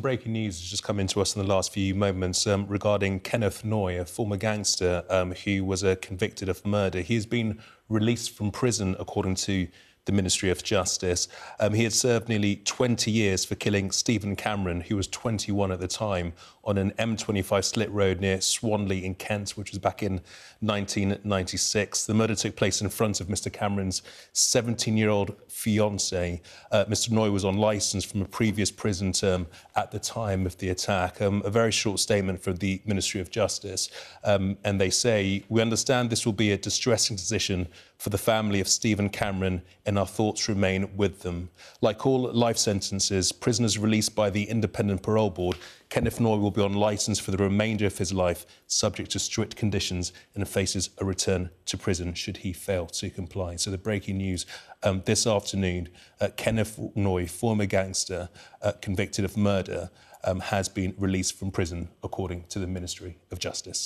Breaking news has just come into us in the last few moments um, regarding Kenneth Noye, a former gangster um, who was uh, convicted of murder. He has been released from prison, according to the Ministry of Justice. Um, he had served nearly 20 years for killing Stephen Cameron, who was 21 at the time, on an M25 slit road near Swanley in Kent, which was back in 1996. The murder took place in front of Mr. Cameron's 17 year old fiancee. Uh, Mr. Noye was on licence from a previous prison term at the time of the attack. Um, a very short statement from the Ministry of Justice. Um, and they say, We understand this will be a distressing decision for the family of Stephen Cameron, and our thoughts remain with them. Like all life sentences, prisoners released by the Independent Parole Board, Kenneth Noye will be on licence for the remainder of his life, subject to strict conditions, and faces a return to prison should he fail to comply. So, the breaking news um, this afternoon uh, Kenneth Noye, former gangster uh, convicted of murder, um, has been released from prison, according to the Ministry of Justice.